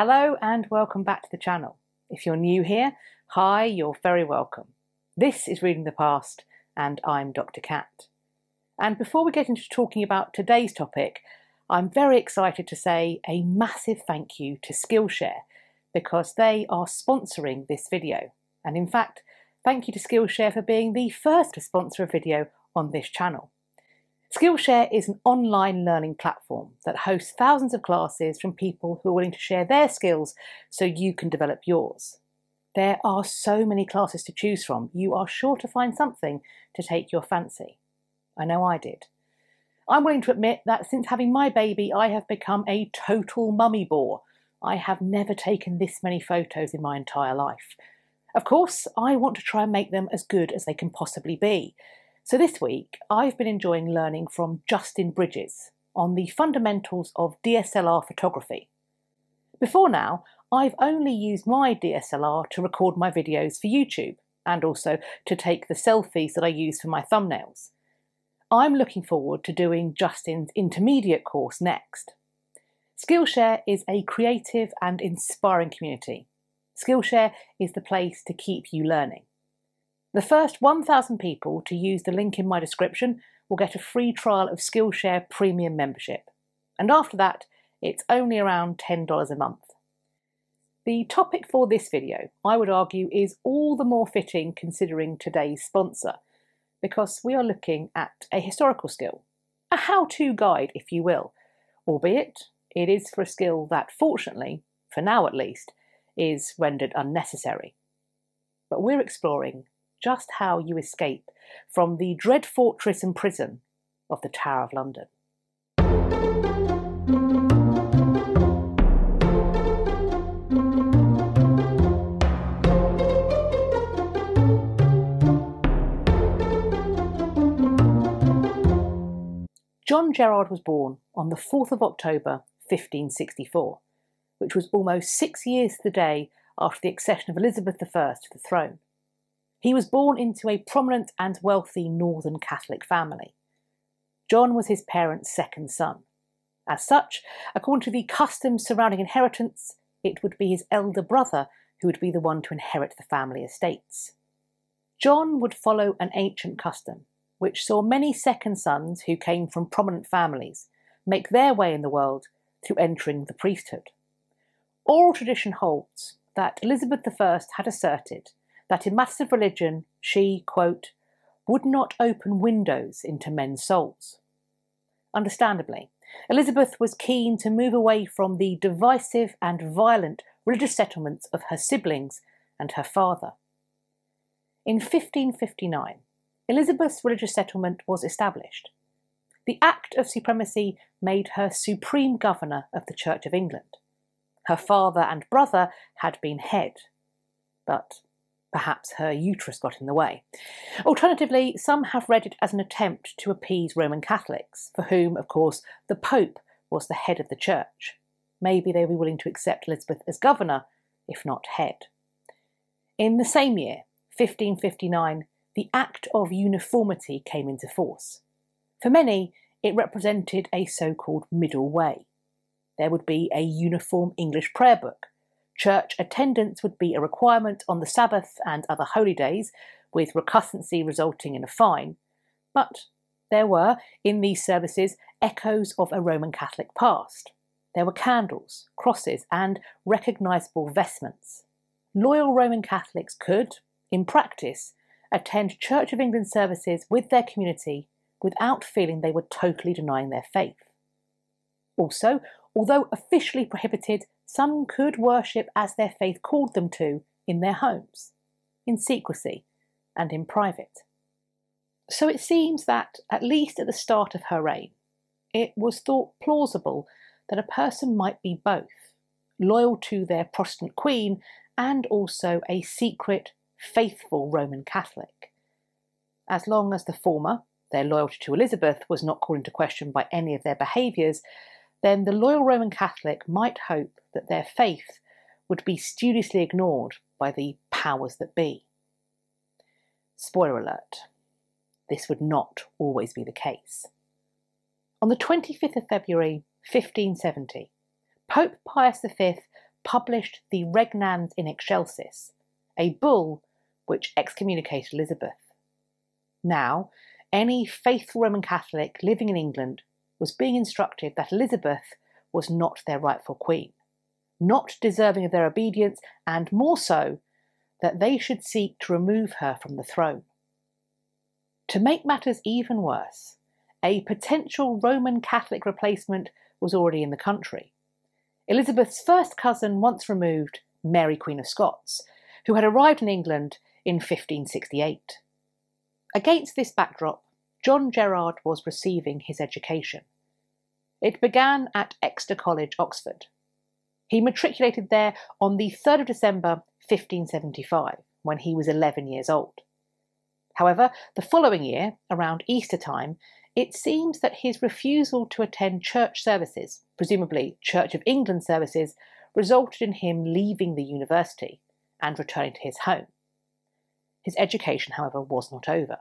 Hello and welcome back to the channel. If you're new here, hi, you're very welcome. This is Reading the Past and I'm Dr. Kat. And before we get into talking about today's topic, I'm very excited to say a massive thank you to Skillshare because they are sponsoring this video. And in fact, thank you to Skillshare for being the first to sponsor a video on this channel. Skillshare is an online learning platform that hosts thousands of classes from people who are willing to share their skills so you can develop yours. There are so many classes to choose from, you are sure to find something to take your fancy. I know I did. I'm willing to admit that since having my baby, I have become a total mummy bore. I have never taken this many photos in my entire life. Of course, I want to try and make them as good as they can possibly be. So this week, I've been enjoying learning from Justin Bridges on the fundamentals of DSLR photography. Before now, I've only used my DSLR to record my videos for YouTube and also to take the selfies that I use for my thumbnails. I'm looking forward to doing Justin's intermediate course next. Skillshare is a creative and inspiring community. Skillshare is the place to keep you learning. The first 1,000 people to use the link in my description will get a free trial of Skillshare Premium membership. And after that, it's only around $10 a month. The topic for this video, I would argue, is all the more fitting considering today's sponsor, because we are looking at a historical skill, a how-to guide, if you will, albeit it is for a skill that, fortunately, for now at least, is rendered unnecessary. But we're exploring just how you escape from the dread fortress and prison of the Tower of London. John Gerard was born on the 4th of October 1564, which was almost six years to the day after the accession of Elizabeth I to the throne. He was born into a prominent and wealthy Northern Catholic family. John was his parents' second son. As such, according to the customs surrounding inheritance, it would be his elder brother who would be the one to inherit the family estates. John would follow an ancient custom, which saw many second sons who came from prominent families make their way in the world through entering the priesthood. Oral tradition holds that Elizabeth I had asserted that in matters of religion she, quote, would not open windows into men's souls. Understandably, Elizabeth was keen to move away from the divisive and violent religious settlements of her siblings and her father. In 1559, Elizabeth's religious settlement was established. The Act of Supremacy made her supreme governor of the Church of England. Her father and brother had been head, but Perhaps her uterus got in the way. Alternatively, some have read it as an attempt to appease Roman Catholics, for whom, of course, the Pope was the head of the church. Maybe they were willing to accept Elizabeth as governor, if not head. In the same year, 1559, the Act of Uniformity came into force. For many, it represented a so called middle way. There would be a uniform English prayer book, Church attendance would be a requirement on the Sabbath and other holy days, with recusancy resulting in a fine. But there were, in these services, echoes of a Roman Catholic past. There were candles, crosses, and recognisable vestments. Loyal Roman Catholics could, in practice, attend Church of England services with their community without feeling they were totally denying their faith. Also, although officially prohibited, some could worship as their faith called them to in their homes, in secrecy and in private. So it seems that, at least at the start of her reign, it was thought plausible that a person might be both loyal to their Protestant queen and also a secret, faithful Roman Catholic. As long as the former, their loyalty to Elizabeth, was not called into question by any of their behaviours, then the loyal Roman Catholic might hope that their faith would be studiously ignored by the powers that be. Spoiler alert, this would not always be the case. On the 25th of February 1570, Pope Pius V published the Regnans in Excelsis, a bull which excommunicated Elizabeth. Now, any faithful Roman Catholic living in England was being instructed that Elizabeth was not their rightful queen, not deserving of their obedience, and more so, that they should seek to remove her from the throne. To make matters even worse, a potential Roman Catholic replacement was already in the country. Elizabeth's first cousin, once removed, Mary Queen of Scots, who had arrived in England in 1568. Against this backdrop, John Gerard was receiving his education. It began at Exeter College, Oxford. He matriculated there on the 3rd of December 1575, when he was 11 years old. However, the following year, around Easter time, it seems that his refusal to attend church services, presumably Church of England services, resulted in him leaving the university and returning to his home. His education, however, was not over,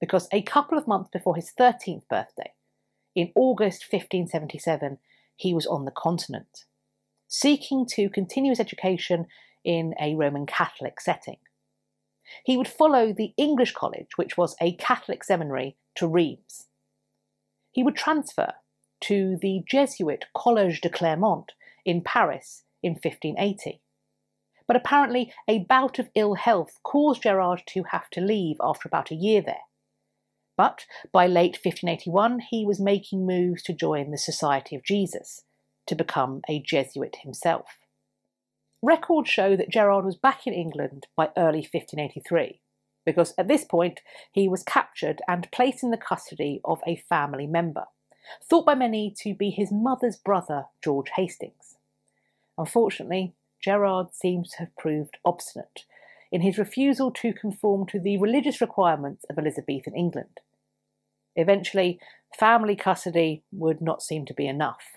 because a couple of months before his 13th birthday, in August 1577, he was on the continent, seeking to continue his education in a Roman Catholic setting. He would follow the English College, which was a Catholic seminary, to Rheims. He would transfer to the Jesuit Collège de Clermont in Paris in 1580. But apparently, a bout of ill health caused Gerard to have to leave after about a year there. But by late 1581, he was making moves to join the Society of Jesus, to become a Jesuit himself. Records show that Gerard was back in England by early 1583, because at this point he was captured and placed in the custody of a family member, thought by many to be his mother's brother, George Hastings. Unfortunately, Gerard seems to have proved obstinate in his refusal to conform to the religious requirements of Elizabethan England. Eventually, family custody would not seem to be enough.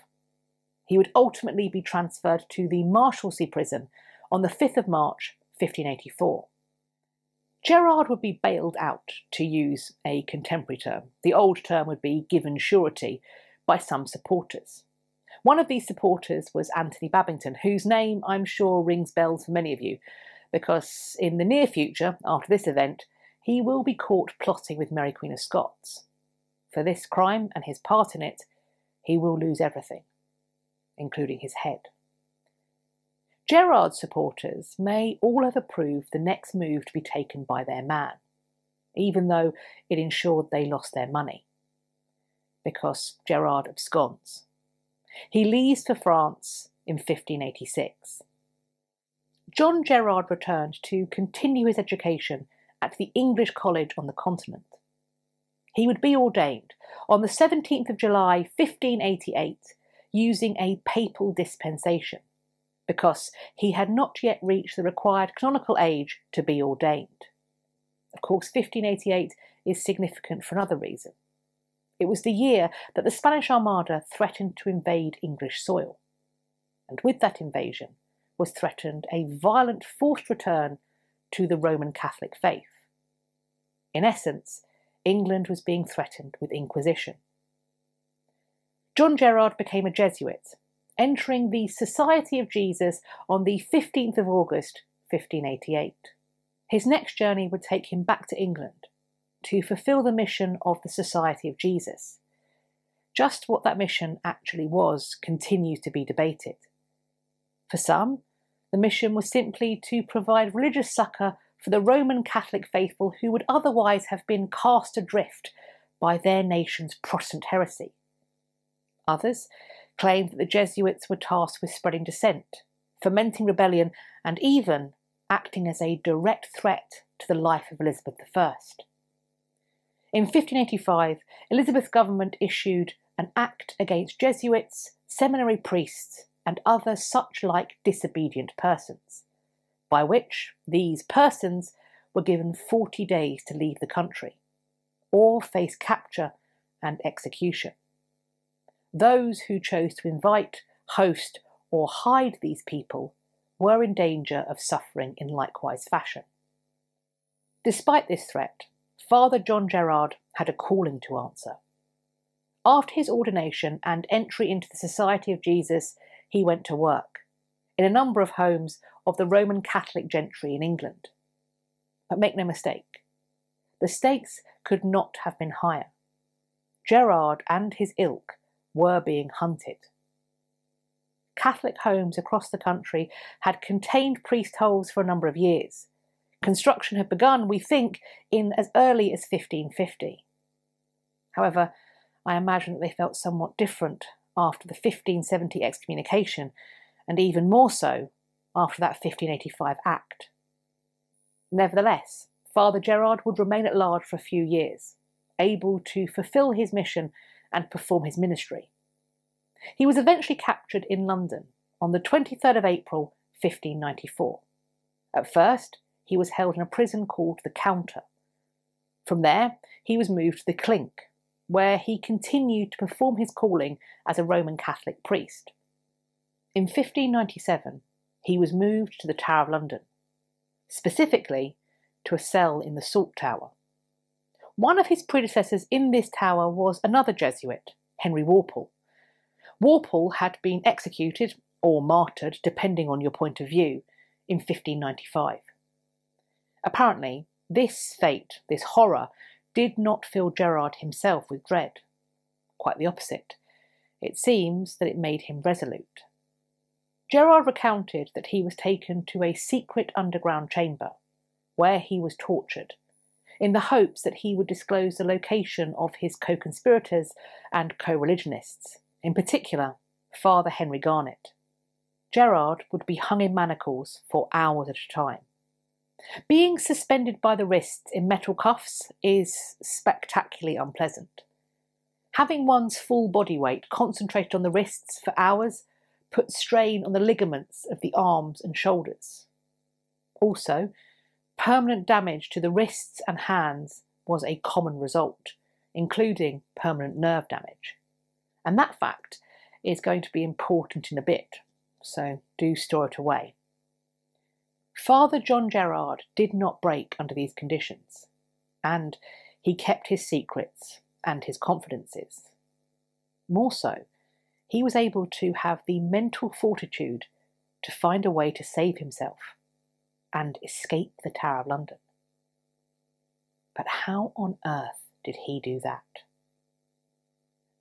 He would ultimately be transferred to the Marshalsea prison on the 5th of March 1584. Gerard would be bailed out, to use a contemporary term. The old term would be given surety by some supporters. One of these supporters was Anthony Babington, whose name I'm sure rings bells for many of you, because in the near future, after this event, he will be caught plotting with Mary Queen of Scots. For this crime and his part in it, he will lose everything including his head. Gerard's supporters may all have approved the next move to be taken by their man, even though it ensured they lost their money. Because Gerard absconds. He leaves for France in 1586. John Gerard returned to continue his education at the English College on the continent. He would be ordained on the 17th of July 1588 using a papal dispensation, because he had not yet reached the required canonical age to be ordained. Of course, 1588 is significant for another reason. It was the year that the Spanish Armada threatened to invade English soil. And with that invasion was threatened a violent forced return to the Roman Catholic faith. In essence, England was being threatened with Inquisition. John Gerard became a Jesuit, entering the Society of Jesus on the 15th of August 1588. His next journey would take him back to England to fulfill the mission of the Society of Jesus. Just what that mission actually was continues to be debated. For some, the mission was simply to provide religious succour for the Roman Catholic faithful who would otherwise have been cast adrift by their nation's Protestant heresy. Others claimed that the Jesuits were tasked with spreading dissent, fomenting rebellion, and even acting as a direct threat to the life of Elizabeth I. In 1585, Elizabeth's government issued an act against Jesuits, seminary priests, and other such like disobedient persons, by which these persons were given 40 days to leave the country or face capture and execution. Those who chose to invite, host, or hide these people were in danger of suffering in likewise fashion. Despite this threat, Father John Gerard had a calling to answer. After his ordination and entry into the Society of Jesus, he went to work. in a number of homes of the Roman Catholic gentry in England. But make no mistake, the stakes could not have been higher. Gerard and his ilk were being hunted. Catholic homes across the country had contained priest holes for a number of years. Construction had begun, we think, in as early as 1550. However, I imagine that they felt somewhat different after the 1570 excommunication, and even more so after that 1585 Act. Nevertheless, Father Gerard would remain at large for a few years, able to fulfil his mission and perform his ministry. He was eventually captured in London on the 23rd of April 1594. At first, he was held in a prison called the Counter. From there, he was moved to the Clink, where he continued to perform his calling as a Roman Catholic priest. In 1597, he was moved to the Tower of London, specifically to a cell in the Salt Tower. One of his predecessors in this tower was another Jesuit, Henry Walpole. Walpole had been executed, or martyred, depending on your point of view, in 1595. Apparently, this fate, this horror, did not fill Gerard himself with dread. Quite the opposite. It seems that it made him resolute. Gerard recounted that he was taken to a secret underground chamber, where he was tortured, in the hopes that he would disclose the location of his co conspirators and co religionists, in particular, Father Henry Garnet. Gerard would be hung in manacles for hours at a time. Being suspended by the wrists in metal cuffs is spectacularly unpleasant. Having one's full body weight concentrated on the wrists for hours put strain on the ligaments of the arms and shoulders. Also, permanent damage to the wrists and hands was a common result, including permanent nerve damage. And that fact is going to be important in a bit, so do store it away. Father John Gerard did not break under these conditions, and he kept his secrets and his confidences. More so, he was able to have the mental fortitude to find a way to save himself and escape the Tower of London. But how on earth did he do that?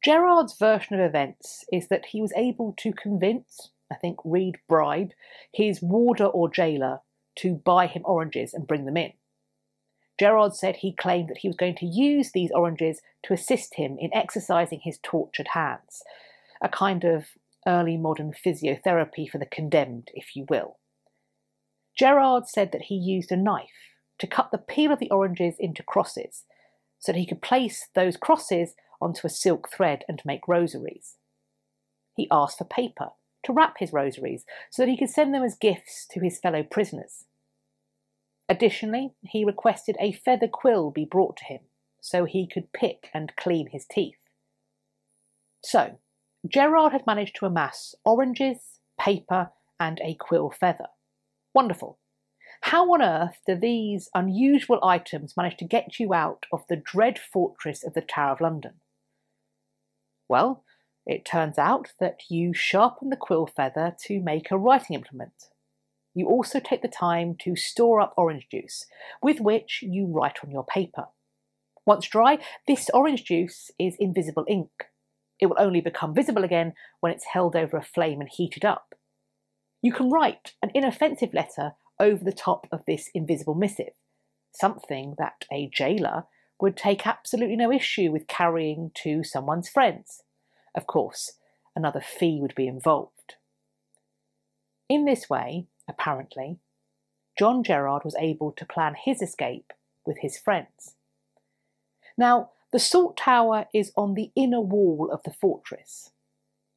Gerard's version of events is that he was able to convince I think, read bribe his warder or jailer to buy him oranges and bring them in. Gerard said he claimed that he was going to use these oranges to assist him in exercising his tortured hands, a kind of early modern physiotherapy for the condemned, if you will. Gerard said that he used a knife to cut the peel of the oranges into crosses so that he could place those crosses onto a silk thread and make rosaries. He asked for paper to wrap his rosaries so that he could send them as gifts to his fellow prisoners. Additionally, he requested a feather quill be brought to him so he could pick and clean his teeth. So, Gerard had managed to amass oranges, paper, and a quill feather. Wonderful. How on earth do these unusual items manage to get you out of the dread fortress of the Tower of London? Well, it turns out that you sharpen the quill feather to make a writing implement. You also take the time to store up orange juice, with which you write on your paper. Once dry, this orange juice is invisible ink. It will only become visible again when it's held over a flame and heated up. You can write an inoffensive letter over the top of this invisible missive, something that a jailer would take absolutely no issue with carrying to someone's friends. Of course, another fee would be involved. In this way, apparently, John Gerard was able to plan his escape with his friends. Now, the Salt Tower is on the inner wall of the fortress.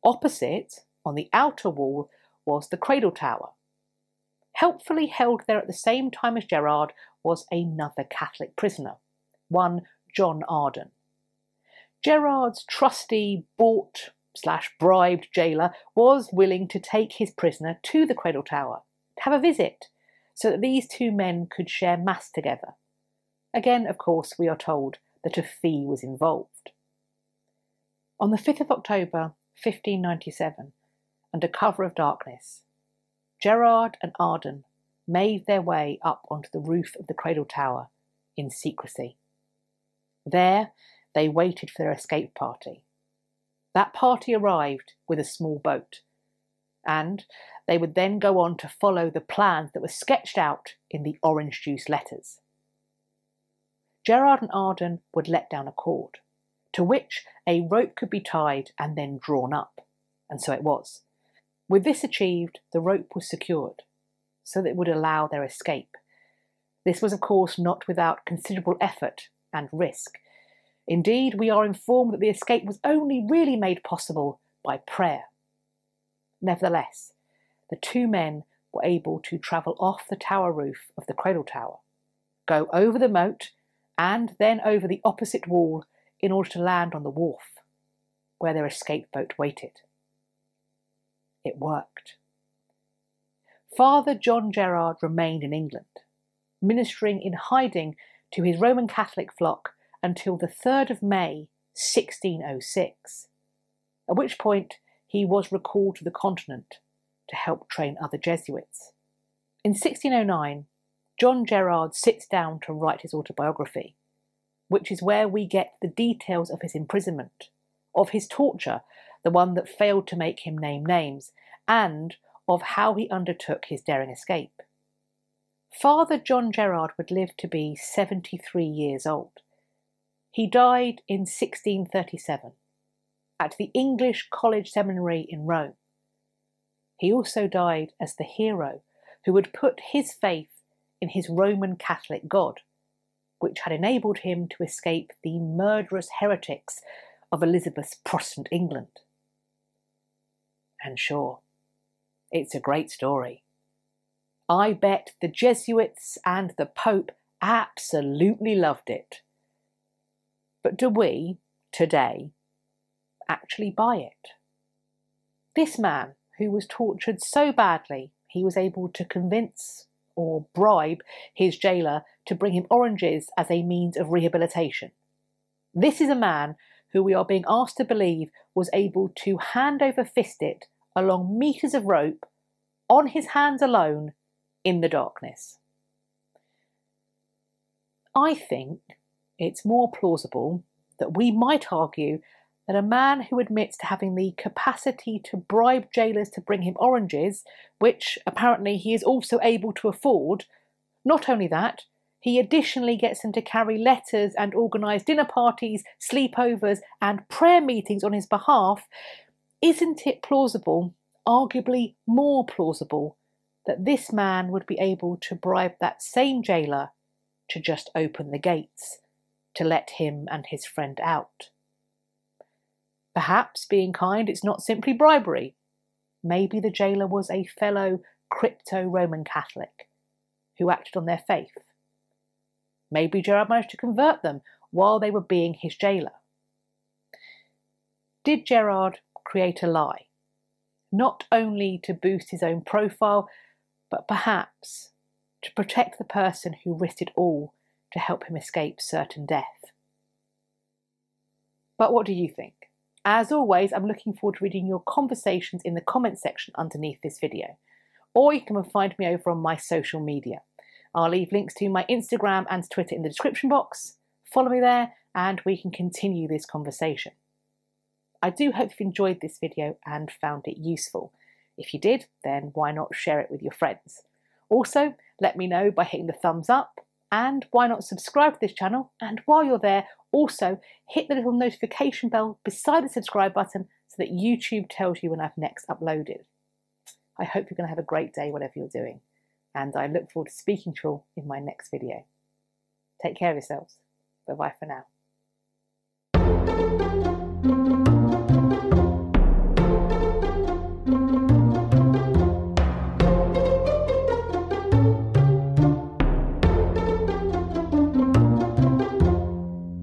Opposite, on the outer wall, was the Cradle Tower. Helpfully held there at the same time as Gerard was another Catholic prisoner, one John Arden. Gerard's trusty, bought slash bribed jailer was willing to take his prisoner to the Cradle Tower to have a visit so that these two men could share Mass together. Again, of course, we are told that a fee was involved. On the 5th of October 1597, under cover of darkness, Gerard and Arden made their way up onto the roof of the cradle tower in secrecy. There, they waited for their escape party. That party arrived with a small boat, and they would then go on to follow the plans that were sketched out in the orange juice letters. Gerard and Arden would let down a cord, to which a rope could be tied and then drawn up, and so it was. With this achieved, the rope was secured, so that it would allow their escape. This was, of course, not without considerable effort and risk. Indeed, we are informed that the escape was only really made possible by prayer. Nevertheless, the two men were able to travel off the tower roof of the cradle tower, go over the moat, and then over the opposite wall in order to land on the wharf, where their escape boat waited. It worked. Father John Gerard remained in England, ministering in hiding to his Roman Catholic flock until the 3rd of May 1606, at which point he was recalled to the continent to help train other Jesuits. In 1609, John Gerard sits down to write his autobiography, which is where we get the details of his imprisonment, of his torture, the one that failed to make him name names, and of how he undertook his daring escape. Father John Gerard would live to be 73 years old. He died in 1637 at the English College Seminary in Rome. He also died as the hero who had put his faith in his Roman Catholic God, which had enabled him to escape the murderous heretics of Elizabeth's Protestant England. And sure, it's a great story. I bet the Jesuits and the Pope absolutely loved it. But do we, today, actually buy it? This man, who was tortured so badly he was able to convince or bribe his jailer to bring him oranges as a means of rehabilitation. This is a man who we are being asked to believe was able to hand over fist it along metres of rope on his hands alone in the darkness. I think it's more plausible that we might argue that a man who admits to having the capacity to bribe jailers to bring him oranges, which apparently he is also able to afford, not only that, he additionally gets them to carry letters and organise dinner parties, sleepovers, and prayer meetings on his behalf, isn't it plausible, arguably more plausible, that this man would be able to bribe that same jailer to just open the gates, to let him and his friend out? Perhaps, being kind, it's not simply bribery. Maybe the jailer was a fellow crypto Roman Catholic who acted on their faith. Maybe Gerard managed to convert them while they were being his jailer. Did Gerard create a lie? Not only to boost his own profile, but perhaps to protect the person who risked it all to help him escape certain death. But what do you think? As always, I'm looking forward to reading your conversations in the comments section underneath this video. Or you can find me over on my social media. I'll leave links to my Instagram and Twitter in the description box. Follow me there and we can continue this conversation. I do hope you've enjoyed this video and found it useful. If you did, then why not share it with your friends? Also, let me know by hitting the thumbs up and why not subscribe to this channel? And while you're there, also hit the little notification bell beside the subscribe button so that YouTube tells you when I've next uploaded. I hope you're going to have a great day, whatever you're doing. And I look forward to speaking to you all in my next video. Take care of yourselves. Bye bye for now.